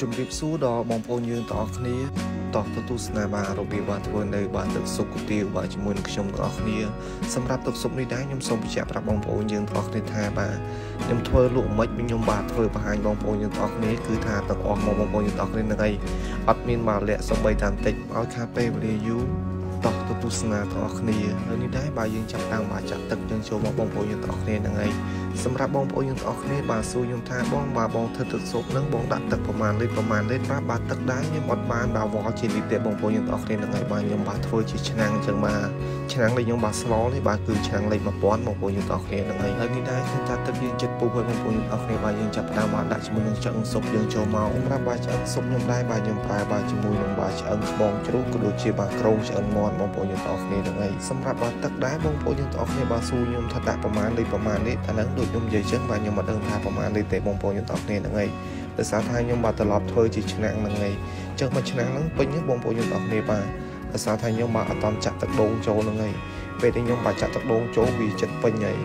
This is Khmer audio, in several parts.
ជំរាបសួរដល់បងប្អូនយើងទាំងអស់គ្នាតោះទៅទស្សនាបាទរបៀបបាទធ្វើនៅបាទទឹកសុខគុទាវបាទជាមួយនឹងខ្ញុំទាំងអស់គ្នាសម្រាប់ទឹកសុខនេះដែរខ្ញុំសូមបញ្ជាក់ប្រាប់បងប្អូនយើងទាំងអស់គ្នាថាបាទខ្ញុំធ្វើលក់មិនខ្ញុំបាទធ្វើបង្ហាញបងប្អូនយើងទាំងអស់គ្នាគឺថាទាំងអស់មកបងប្អូនយើងទាំងអស់គ្នានឹងអីអត់មានមកលាក់សំបីតាមតិចឲ្យខាពេលវេលាយូរតោះ ទៅទស្សនាទាំងអស់គ្នាហើយនេះដែរបាទយើងចាប់តាមបាទចាក់ទឹកយើងចូលមកបងប្អូនយើងទាំងអស់គ្នានឹងឯងសម្រាប់បងប្អូនយើងទាំងអស់គ្នាបាទសួរខ្ញុំថាបងបាទបងធ្វើទឹកស៊ុបនឹងបងដាក់ទឹកប្រមាណលីត្រប្រមាណលីត្របាទបាទទឹកដែរខ្ញុំអត់បានបាទវល់ជាលីត្រទេបងប្អូនយើងទាំងអស់គ្នានឹងឯងបាទខ្ញុំបាទធ្វើជាឆ្នាំងអញ្ចឹងបាទ ឆ្នាំងដែលខ្ញុំបាទស្លនេះបាទគឺឆ្នាំងលេខ1000បងប្អូនយើងទាំងអស់គ្នានឹងឯងហើយនេះដែរគឺថាទឹកយើងចិត្តពុះហើយបងប្អូនយើងទាំងអស់គ្នាបាទយើងចាប់តាមបាទដាក់ជាមួយនឹងឆ្អឹងស៊ុបយើងចូលមកសម្រាប់បាទឆ្អឹងស៊ុបខ្ញុំដែរបាទខ្ញុំប្រើបាទជាមួយនឹងបាទឆ្អឹងខ្មងជ្រូកក៏ដូចជាបាទក្រងឆ្អឹងមាន់បងប្អូនយើងទាំងអស់គ្នានឹងឯងសម្រាប់បាទទឹកដែរបងប្អូនយើងទាំងអស់គ្នាបាទសួរខ្ញុំថាដាក់ប្រមាណលីត្រប្រមាណនេះអាហ្នឹងដូចខ្ញុំនិយាយចឹងបាទខ្ញុំមិនដឹងថាប្រមាណលីត្រទេបងប្អូនយើងទាំងអស់គ្នាហ្នឹងឯងដោយសារថាខ្ញុំបាទត្រឡប់ធ្វើជាឆ្នាំងហ្នឹងឯងចឹងមួយឆ្នាំងហ្នឹងពេញបងប្អូនយើងទាំងអស់គ្នាបាទ ដោយសារថាខ្ញុំបាទអត់តន់ចាក់ទឹកដូងចូលហ្នឹងឯងពេលដែលខ្ញុំបាទចាក់ទឹកដូងចូលវាចិត្តពេញហើយ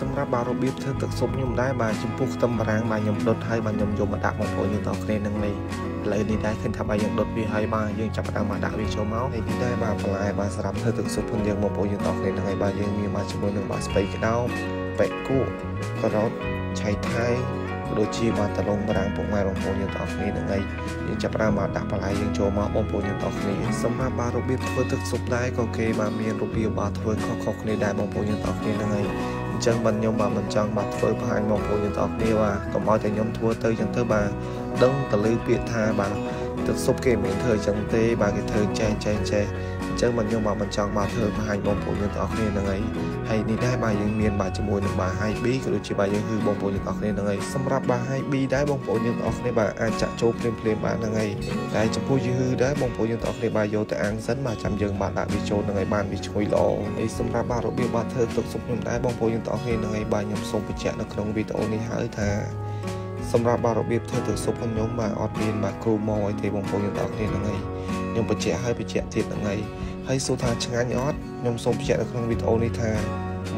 សម្រាប់បាទរបៀបធ្វើទឹកស៊ុបខ្ញុំដែរបាទចំពោះខ្ទឹមបារាំងបាទខ្ញុំដុតហើយបាទខ្ញុំយកមកដាក់បងប្អូនយើងតគ្នានឹងនេះឥឡូវនេះដែរឃើញថាបាទយើងដុតវាហើយបាទយើងចាប់ផ្ដើមមកដាក់វាចូលមកហើយនេះដែរបាទបន្លែបាទសម្រាប់ធ្វើទឹកស៊ុបផងយើងបងប្អូនយើងតគ្នានឹងហើយបាទយើងមានបាទជាមួយនឹងបាទស្ពៃក្តោបបែកគក់ការ៉ុតឆៃថៃ ដូចជាបាទតឡុងបារាំងពុកម៉ែបងប្អូនយើងទាំងអស់គ្នានឹងហើយយើងចាប់ផ្ដើមមកដាក់បន្លែយើងចូលមកបងប្អូនយើងទាំងអស់គ្នាសម្រាប់បាទរបៀបធ្វើទឹកស៊ុបដែរក៏គេបាទមានរបៀបបាទធ្វើខុសៗគ្នាដែរបងប្អូនយើងទាំងអស់គ្នានឹងហើយអញ្ចឹងបាទខ្ញុំបាទមិនចង់បាទធ្វើបង្ហាញបងប្អូនយើងទាំងអស់គ្នាបាទកុំឲ្យតែខ្ញុំធ្វើទៅអញ្ចឹងទៅបាទដឹងទៅលើពាក្យថាបាទទឹកស៊ុបគេមិនធ្វើអញ្ចឹងទេបាទគេធ្វើចែកចែកចែកអញ្ចឹងបាទខ្ញុំបាទមិនចង់បាទធ្វើបង្ហាញបងប្អូនយើងទាំងអស់គ្នាហ្នឹងហើយហើយនេះដែរបាទយើងមានបាទជាមួយនឹងបាទ High B ក៏ដូចជាបាទយើងគឺបងប្អូនយើងទាំងអស់គ្នាហ្នឹងហើយសម្រាប់បាទ High B ដែរបងប្អូនយើងទាំងអស់គ្នាបាទអាចចាក់ចូលភ្លាមភ្លាមបានហ្នឹងហើយតែចំពោះយឺដែរបងប្អូនយើងទាំងអស់គ្នាបាទយកទៅអាំងសិនបាទចាំយើងបាទដាក់វាចូលហ្នឹងហើយបានវាឈ្ងុយល្អហើយសម្រាប់បាទរបៀបបាទធ្វើទឹកស៊ុបខ្ញុំដែរបងប្អូនយើងទាំងអស់គ្នាហ្នឹងហើយបាទខ្ញុំសូមបញ្ជាក់នៅក្នុងវីដេអូនេះហើយថាសម្រាប់បាទរបៀបធ្វើទឹកស៊ុបខ្ញុំបាទអត់មានបាទគ្រូមកអីទេបងប្អូនយើងទាំងអស់គ្នាហ្នឹងហើយខ្ញុំបញ្ជាក់ហើយបញ្ជាក់ទៀតហ្នឹងហើយ ហើយសួរថាឆ្ងាញ់អត់ខ្ញុំសូមបញ្ជាក់នៅក្នុងវីដេអូនេះថា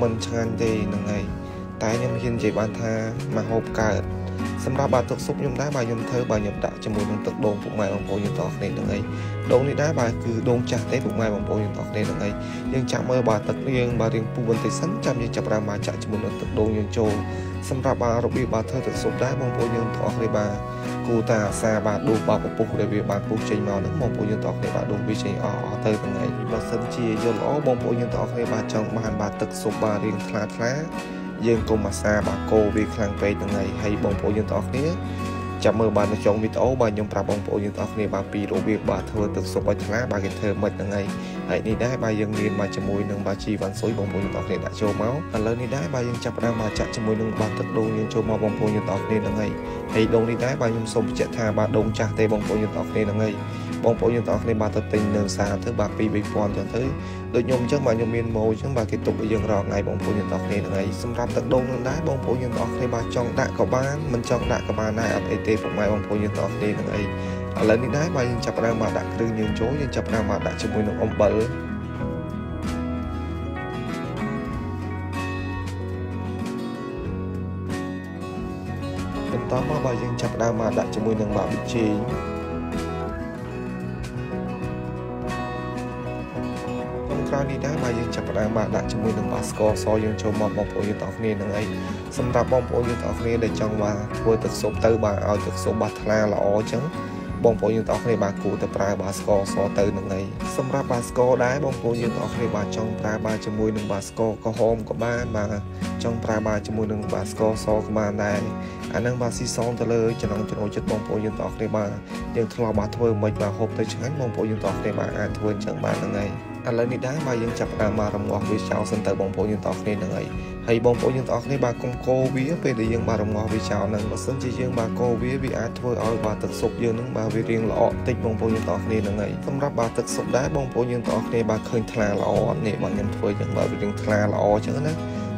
មិនឆ្ងាញ់ទេហ្នឹងហើយតែខ្ញុំហ៊ាននិយាយបានថាមកហូបកើតសម្រាប់បាទទឹកស៊ុបខ្ញុំដែរបាទខ្ញុំធ្វើបាទខ្ញុំដាក់ជាមួយនឹងទឹកដូងពុកម៉ែបងប្អូនយើងតោះគ្នាហ្នឹងហើយដូងនេះដែរបាទគឺដូងចាស់ទេពុកម៉ែបងប្អូនយើងតោះគ្នាហ្នឹងហើយយើងចាំមើលបាទទឹករៀងបាទរៀងពូបន្តិចសិនចាំយើងចាប់បានបាទចាក់ជាមួយនឹងទឹកដូងយើងចូលសម្រាប់បាទរបៀបបាទធ្វើទឹកស៊ុបដែរបងប្អូនយើងតោះគ្នាបាទ គូតាអាសាបាទដូងបាទពពុះដែលវាបានពុះចេញមកហ្នឹងបងប្អូនយើងតោះគ្នាបាទដូងវាចេញអស់អស់ទៅហ្នឹងហើយបើសិនជាយល់ល្អបងប្អូនយើងតោះគ្នាបាទចង់បានបាទទឹកស៊ុបបាទរៀងថ្លាថ្លាយើងកុំអាសាបាកោវាខ្លាំងពេកហ្នឹងហើយហើយបងប្អូនយើងទាំងអស់គ្នា ចាំមើលបាននៅចុងវីដេអូបាទខ្ញុំប្រាប់បងប្អូនយើងទាំងអស់គ្នាបាទពីរបៀបបាទធ្វើទឹកស៊ុបឲ្យថ្លាបាទគេធ្វើមិនហ្នឹងហើយហើយនេះដែរបាទយើងរៀនបាទជាមួយនឹងបាទជីវ៉ាន់ស៊ុយបងប្អូនយើងទាំងអស់គ្នាដាក់ចូលមកឥឡូវនេះដែរបាទយើងចាប់ផ្ដើមបាទចាក់ជាមួយនឹងបាទទឹកដូងយើងចូលមកបងប្អូនយើងទាំងអស់គ្នាហ្នឹងហើយហើយដូងនេះដែរបាទខ្ញុំសូមបញ្ជាក់ថាបាទដូងចាស់ទេបងប្អូនយើងទាំងអស់គ្នាហ្នឹងហើយ បងប្អូនយើងទាំងអស់គ្នាបាទទៅទិញនៅផ្សារទៅបាទ2 3000ចឹងទៅដូចខ្ញុំអញ្ចឹងបាទខ្ញុំមានម៉ូអញ្ចឹងបាទគេទុកឲ្យយើងរកថ្ងៃបងប្អូនយើងទាំងអស់គ្នាហ្នឹងហើយសម្រាប់ទឹកដូងនឹងដែរបងប្អូនយើងទាំងអស់គ្នាបាទចង់ដាក់ក៏បានមិនចង់ដាក់ក៏បានដែរអត់អីទេពុកម៉ែបងប្អូនយើងទាំងអស់គ្នាហ្នឹងអីឥឡូវនេះដែរបាទយើងចាប់ផ្ដើមបាទដាក់គ្រឿងយើងចូលយើងចាប់ផ្ដើមបាទដាក់ជាមួយនឹងអំបិលបន្តមកបាទយើងចាប់ផ្ដើមមកដាក់ជាមួយនឹងបាក់ប៊ីចេ ក្រោយនេះដែរបាទយើងចាប់ផ្ដើមបាទដាក់ជាមួយនឹងបាទស្ករសយើងចូលមកបងប្អូនយើងទាំងគ្នានឹងអីសម្រាប់បងប្អូនយើងទាំងគ្នាដែលចង់បាទធ្វើទឹកស៊ុបទៅបាទឲ្យទឹកស៊ុបបាទថ្លាល្អអញ្ចឹងបងប្អូនយើងទាំងគ្នាបាទគួរតែប្រើបាទស្ករសទៅនឹងអីសម្រាប់បាទស្ករដែរបងប្អូនយើងទាំងគ្នាបាទចង់ប្រើបាទជាមួយនឹងបាទស្ករក្រហមក៏បានបាទចង់ប្រើបាទជាមួយនឹងបាទស្ករសក៏បានដែរអានឹងបាទស៊ីសងទៅលើចំណងចំណូលចិត្តបងប្អូនយើងទាំងគ្នាបាទយើងធ្លាប់បាទធ្វើមិនបាទហូបទៅឆ្ងាញ់បងប្អូនយើងទាំងគ្នាបាទអាចធ្វើអញ្ចឹងបានហ្នឹងហើយ ឥឡូវនេះដែរបាទយើងចាប់ផ្ដើមមករងាស់វាចោលសិនទៅបងប្អូនយើងទាំងអស់គ្នាហ្នឹងហើយហើយបងប្អូនយើងទាំងអស់គ្នាបាទកុំកោវាពេលដែលយើងបាទរងាស់វាចោលហ្នឹងបើសិនជាយើងបាទកោវាវាអាចធ្វើឲ្យបាទទឹកស៊ុបយើងហ្នឹងបាទវារៀងល្អតិចបងប្អូនយើងទាំងអស់គ្នាហ្នឹងហើយសម្រាប់បាទទឹកស៊ុបដែរបងប្អូនយើងទាំងអស់គ្នាបាទឃើញថ្លាល្អនេះបាទខ្ញុំធ្វើចឹងបាទវារៀងថ្លាល្អចឹងណា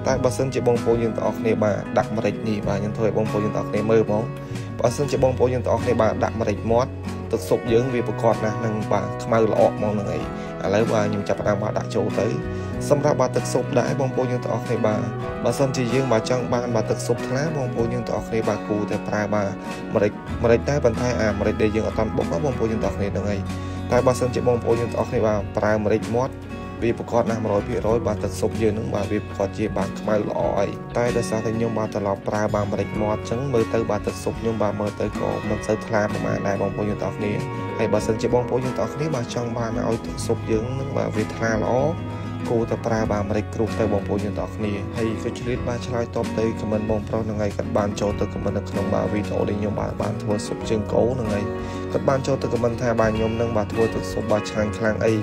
តែបើសិនជាបងប្អូនយើងទាំងអស់គ្នាបាទដាក់ម្រេចនេះបាទខ្ញុំធ្វើឲ្យបងប្អូនយើងទាំងអស់គ្នាមើលបងបើសិនជាបងប្អូនយើងទាំងអស់គ្នាបាទដាក់ម្រេចមាត់ទឹកស៊ុបយើងវាប្រកបណាស់នឹងបាទខ្មៅល្អហ្មងហ្នឹងឯង ឥឡូវបាទខ្ញុំចាប់ផ្ដើមបាទដាក់ចូលទៅសម្រាប់បាទទឹកស៊ុបដែរបងប្អូនយើងទាំងអស់គ្នាបាទបើសិនជាយើងបាទចង់បានបាទទឹកស៊ុបថ្លាបងប្អូនយើងទាំងអស់គ្នាបាទគូតែប្រើបាទម្រេចម្រេចតែប៉ុន្តែអាម្រេចដែលយើងអត់តាន់បុកបងប្អូនយើងទាំងអស់គ្នាហ្នឹងហើយតែបើសិនជាបងប្អូនយើងទាំងអស់គ្នាបាទប្រើម្រេចមាត់ វាប្រកបណាស់100%បាទទឹកស៊ុបយើងនឹងបាទវាប្រកបជាបាទខ្មៅល្អអីតែដោយសារតែខ្ញុំបាទត្រឡប់ប្រើបាទម្រេចមាត់អញ្ចឹងមើលទៅបាទទឹកស៊ុបខ្ញុំបាទមើលទៅក៏មិនសូវថ្លាប្រហែលដែរបងប្អូនយើងទាំងអស់គ្នាហើយបើសិនជាបងប្អូនយើងទាំងអស់គ្នាបាទចង់បានឲ្យទឹកស៊ុបយើងនឹងបាទវាថ្លាល្អគួរតែប្រើបាទអាមេរិកគ្រូទៅបងប្អូនយើងទាំងអស់គ្នាហើយក៏ឆ្លៀតបាទឆ្លើយតបទៅខមមិនបងប្រុសហ្នឹងហើយគាត់បានចូលទៅខមមិននៅក្នុងបាទវីដេអូដែលខ្ញុំបាទបានធ្វើស៊ុបជើងគោហ្នឹងហើយគាត់បានចូលទៅខមមិនថាបាទខ្ញុំនឹងបាទធ្វើទឹកស៊ុបបាទឆ្ងាញ់ខ្លាំងអី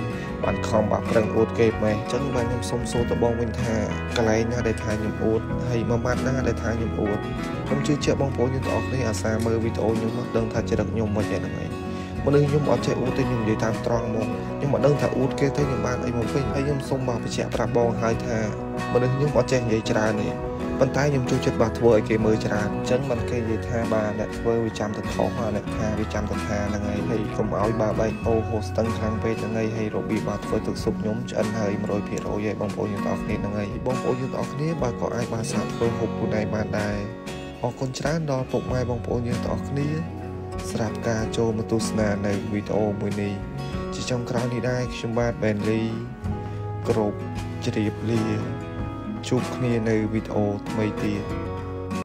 បានខំបាទប្រឹងអួតគេម៉េះអញ្ចឹងបាទខ្ញុំសុំសួរទៅបងវិញថាកន្លែងណាដែលថាខ្ញុំអួតហើយមួយម៉ាត់ណាដែលថាខ្ញុំអួតខ្ញុំជឿជាក់បងប្អូនយើងទាំងអស់គ្នាអាសាមើលវីដេអូខ្ញុំមកដឹងថាចរិតខ្ញុំមិនយ៉ាងហ្នឹងហើយមនុស្សខ្ញុំអត់ចេះអួតទេខ្ញុំនិយាយតាមត្រង់មកខ្ញុំមិនដឹងថាអួតគេទៅខ្ញុំបានអីមកវិញហើយខ្ញុំសូមមកបញ្ជាក់ប្រាប់បងហើយថាមនុស្សខ្ញុំអត់ចេះនិយាយច្រើនទេ ប៉ុន្តែខ្ញុំចូលចិត្តបាទធ្វើឲ្យគេមើលច្រើនអញ្ចឹងមិនគេនិយាយថាបាទអ្នកធ្វើវាចាំទៅខុសអ្នកថាវាចាំទៅថាហ្នឹងហើយហើយកុំឲ្យបាទបែកអូហូស្ទឹងខ្លាំងពេកហ្នឹងហើយហើយរបៀបបាទធ្វើទឹកស៊ុបខ្ញុំឆ្អិនហើយ100%ហើយបងប្អូនយើងទាំងអស់គ្នាហ្នឹងហើយបងប្អូនយើងទាំងអស់គ្នាបាទក៏អាចបាទសាកធ្វើហូបខ្លួនឯងបានដែរអរគុណច្រើនដល់ពុកម៉ែបងប្អូនយើងទាំងអស់គ្នាស្រាប់ការចូលមកទស្សនានៅវីដេអូមួយនេះជាចុងក្រោយនេះដែរខ្ញុំបាទ Benly គ្រប់ជ្រាបលា ជួបគ្នានៅវីដេអូថ្មីទៀត